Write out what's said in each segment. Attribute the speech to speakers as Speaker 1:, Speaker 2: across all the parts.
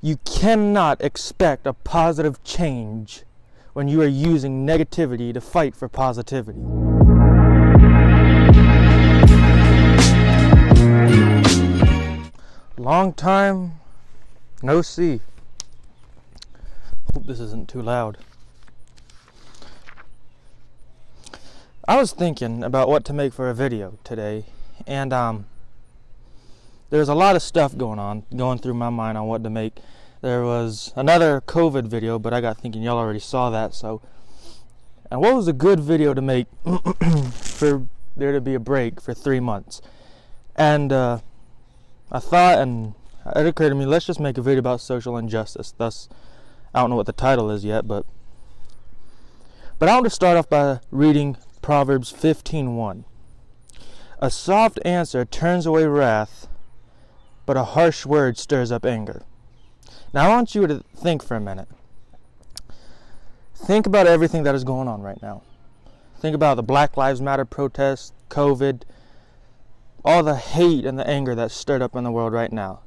Speaker 1: You cannot expect a positive change when you are using negativity to fight for positivity. Long time no see. Hope this isn't too loud. I was thinking about what to make for a video today, and um, there's a lot of stuff going on, going through my mind on what to make. There was another COVID video, but I got thinking y'all already saw that, so. And what was a good video to make for there to be a break for three months? And uh, I thought, and it occurred to me, let's just make a video about social injustice. Thus, I don't know what the title is yet, but but I want to start off by reading Proverbs 15:1. A soft answer turns away wrath, but a harsh word stirs up anger. Now I want you to think for a minute. Think about everything that is going on right now. Think about the Black Lives Matter protests, COVID, all the hate and the anger that's stirred up in the world right now.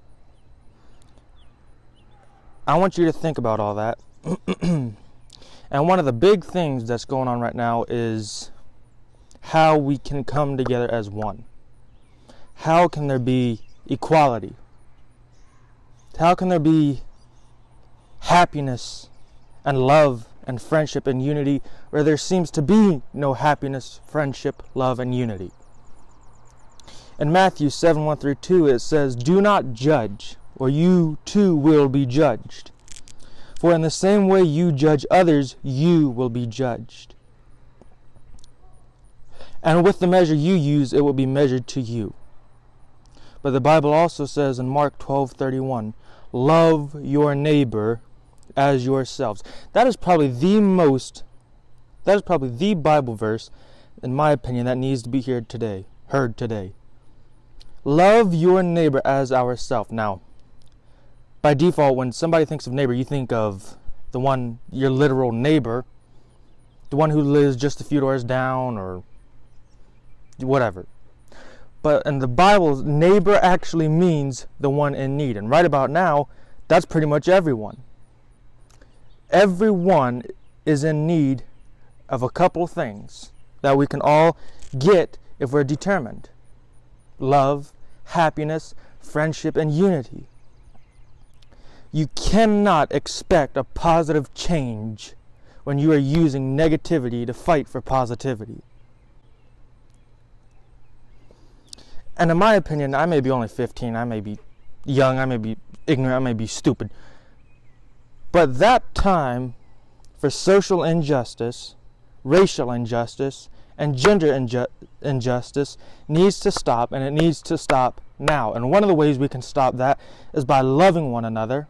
Speaker 1: I want you to think about all that. and one of the big things that's going on right now is how we can come together as one. How can there be equality? How can there be happiness and love and friendship and unity where there seems to be no happiness, friendship, love, and unity? In Matthew 7 1 through 2, it says, Do not judge, or you too will be judged. For in the same way you judge others, you will be judged. And with the measure you use, it will be measured to you. But the Bible also says in Mark 12:31, "Love your neighbor as yourselves." That is probably the most that is probably the Bible verse in my opinion that needs to be here today, heard today. Love your neighbor as ourself. Now, by default when somebody thinks of neighbor, you think of the one your literal neighbor, the one who lives just a few doors down or whatever. But in the Bible, neighbor actually means the one in need. And right about now, that's pretty much everyone. Everyone is in need of a couple things that we can all get if we're determined love, happiness, friendship, and unity. You cannot expect a positive change when you are using negativity to fight for positivity. And in my opinion, I may be only 15, I may be young, I may be ignorant, I may be stupid. But that time for social injustice, racial injustice, and gender inju- injustice needs to stop, and it needs to stop now. And one of the ways we can stop that is by loving one another,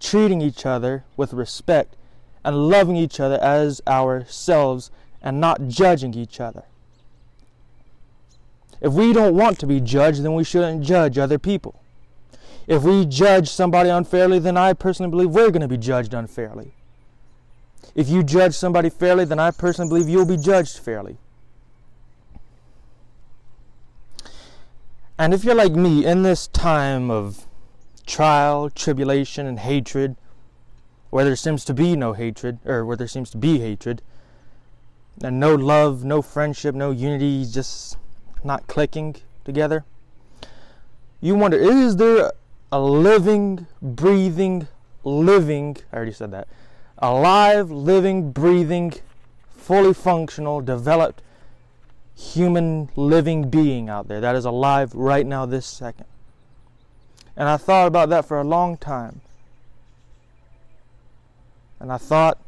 Speaker 1: treating each other with respect, and loving each other as ourselves, and not judging each other. If we don't want to be judged, then we shouldn't judge other people. If we judge somebody unfairly, then I personally believe we're going to be judged unfairly. If you judge somebody fairly, then I personally believe you'll be judged fairly. And if you're like me in this time of trial, tribulation, and hatred, where there seems to be no hatred, or where there seems to be hatred, and no love, no friendship, no unity, just not clicking together. You wonder, is there a living, breathing, living, I already said that, alive, living, breathing, fully functional, developed human living being out there that is alive right now, this second? And I thought about that for a long time. And I thought,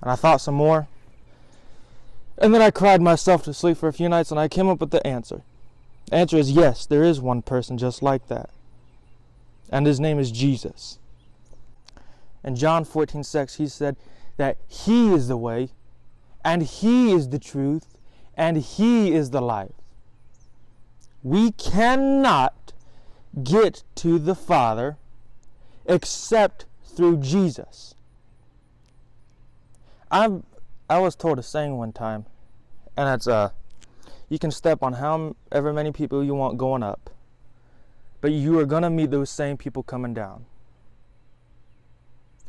Speaker 1: and I thought some more. And then I cried myself to sleep for a few nights and I came up with the answer. The answer is yes, there is one person just like that. And his name is Jesus. In John 14 6, he said that he is the way, and he is the truth, and he is the life. We cannot get to the Father except through Jesus. I'm I was told a saying one time, and it's uh, you can step on however many people you want going up, but you are to meet those same people coming down.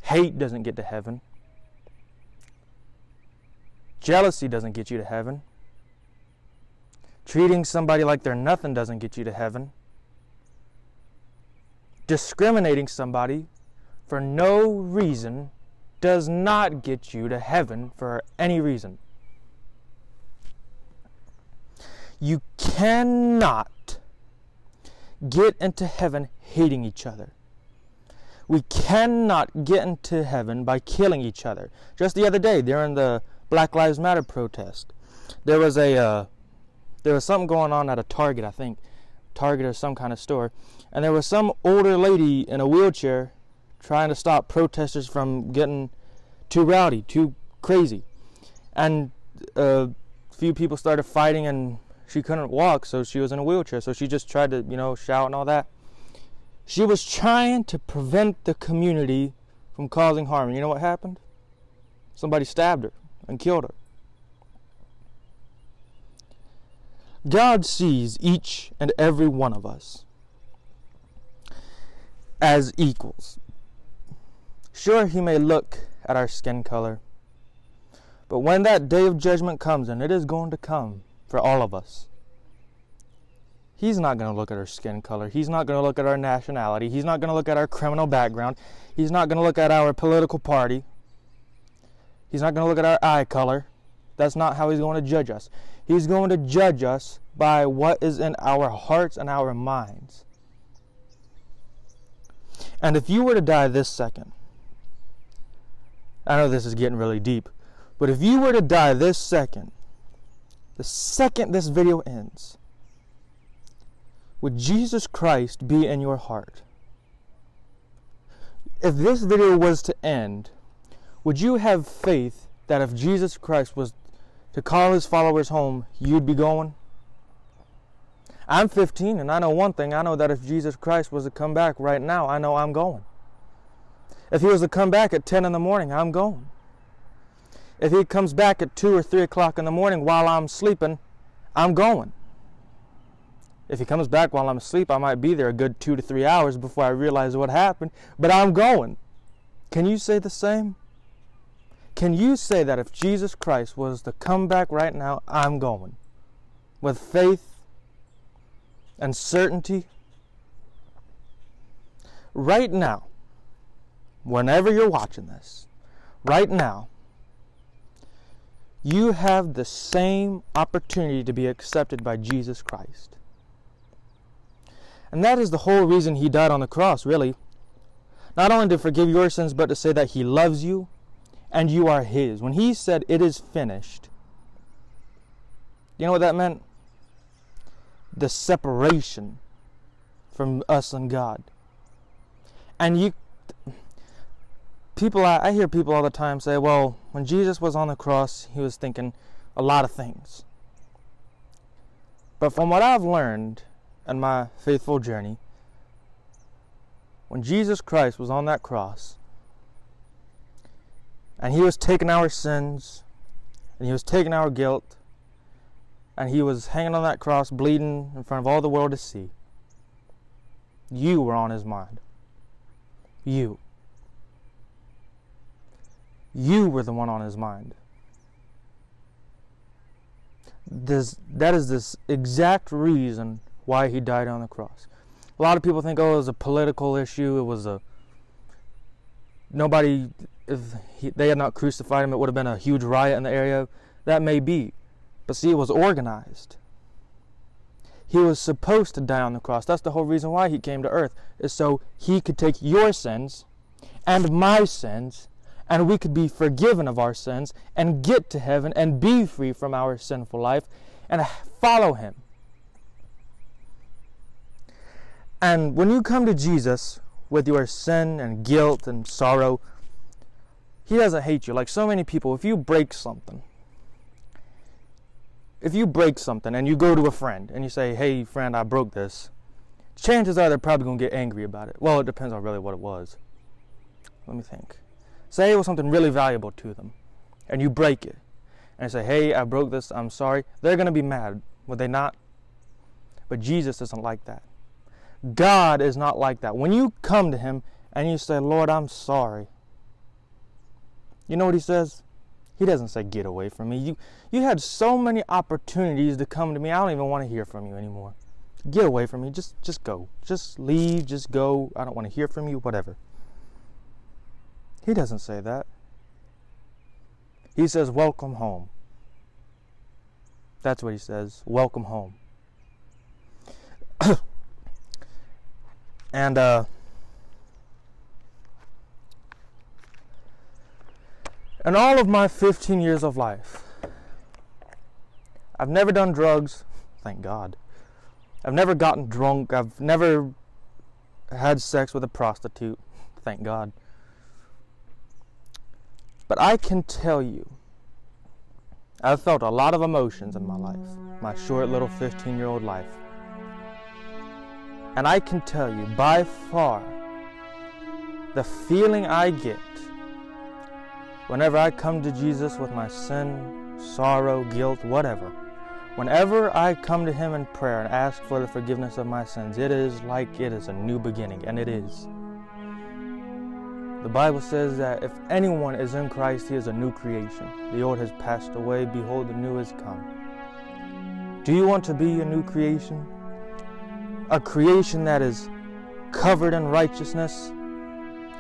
Speaker 1: Hate doesn't get to heaven. Jealousy doesn't get you to heaven. Treating somebody like they're nothing doesn't get you to heaven. Discriminating somebody for no reason does not get you to heaven for any reason. You cannot get into heaven hating each other. We cannot get into heaven by killing each other. Just the other day, during the Black Lives Matter protest, there was a uh, there was something going on at a Target, I think, Target or some kind of store, and there was some older lady in a wheelchair trying to stop protesters from getting too rowdy, too crazy, and a few people started fighting, and she couldn't walk, so she was in a wheelchair, so she just tried to, you know, shout and all that. She was trying to prevent the community from causing harm. And you know what happened? Somebody stabbed her and killed her. God sees each and every one of us as equals. Sure, He may look at our skin color, but when that day of judgment comes, and it is going to come for all of us, He's not going to look at our skin color. He's not going to look at our nationality. He's not going to look at our criminal background. He's not going to look at our political party. He's not going to look at our eye color. That's not how he's going to judge us. He's going to judge us by what is in our hearts and our minds. And if you were to die this second, I know this is getting really deep, but if you were to die this second, the second this video ends, would Jesus Christ be in your heart? If this video was to end, would you have faith that if Jesus Christ was to call his followers home, you'd be going? I'm 15 and I know one thing. I know that if Jesus Christ was to come back right now, I know I'm going. If he was to come back at 10 in the morning, I'm going. If he comes back at 2 or 3 o'clock in the morning while I'm sleeping, I'm going. If he comes back while I'm asleep, I might be there a good 2 to 3 hours before I realize what happened, but I'm going. Can you say the same? Can you say that if Jesus Christ was to come back right now, I'm going? With faith and certainty? Right now, whenever you're watching this, right now, you have the same opportunity to be accepted by Jesus Christ. And that is the whole reason he died on the cross, really. Not only to forgive your sins, but to say that he loves you and you are His. When He said, It is finished, you know what that meant? The separation from us and God. And you, people, I, I hear people all the time say, well, when Jesus was on the cross, He was thinking a lot of things. But from what I've learned in my faithful journey, when Jesus Christ was on that cross, and he was taking our sins, and he was taking our guilt, and he was hanging on that cross, bleeding in front of all the world to see. You were on his mind. You. You were the one on his mind. This, that is this exact reason why he died on the cross. A lot of people think, oh, it was a political issue. It was a nobody if he, they had not crucified him, it would have been a huge riot in the area. That may be. But see, it was organized. He was supposed to die on the cross. That's the whole reason why he came to earth, is so he could take your sins and my sins, and we could be forgiven of our sins and get to heaven and be free from our sinful life and follow him. And when you come to Jesus with your sin and guilt and sorrow, he doesn't hate you. Like so many people, if you break something, if you break something and you go to a friend and you say, hey, friend, I broke this, chances are they're probably going to get angry about it. Well, it depends on really what it was. Let me think. Say it was something really valuable to them and you break it and say, hey, I broke this, I'm sorry. They're going to be mad, would they not? But Jesus isn't like that. God is not like that. When you come to Him and you say, Lord, I'm sorry, you know what He says? He doesn't say, Get away from me. You, you had so many opportunities to come to me. I don't even want to hear from you anymore. Get away from me. Just, just go. Just leave. Just go. I don't want to hear from you. Whatever. He doesn't say that. He says, Welcome home. That's what he says. Welcome home. and uh, in all of my 15 years of life, I've never done drugs, thank God. I've never gotten drunk. I've never had sex with a prostitute, thank God. But I can tell you, I've felt a lot of emotions in my life, my short little 15 year old life. And I can tell you, by far, the feeling I get whenever I come to Jesus with my sin, sorrow, guilt, whatever, whenever I come to Him in prayer and ask for the forgiveness of my sins, it is like it is a new beginning, and it is. The Bible says that if anyone is in Christ, he is a new creation. The old has passed away, behold, the new has come. Do you want to be a new creation? A creation that is covered in righteousness?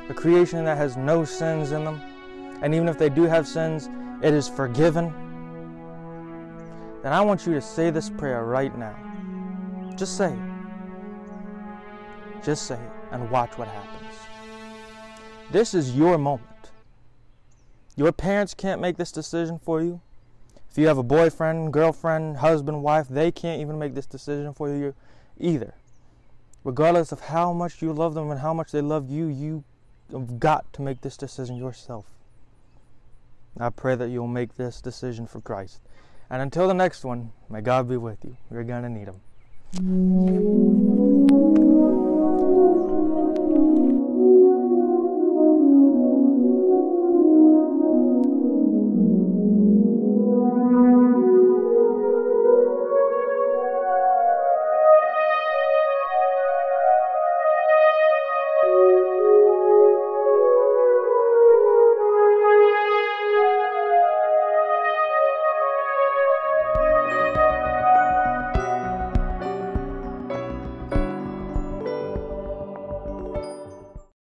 Speaker 1: A creation that has no sins in them? And even if they do have sins, it is forgiven? Then I want you to say this prayer right now. Just say it. Just say it and watch what happens. This is your moment. Your parents can't make this decision for you. If you have a boyfriend, girlfriend, husband, wife, they can't even make this decision for you either. Regardless of how much you love them and how much they love you, you have got to make this decision yourself. I pray that you'll make this decision for Christ. And until the next one, may God be with you. You're going to need Him.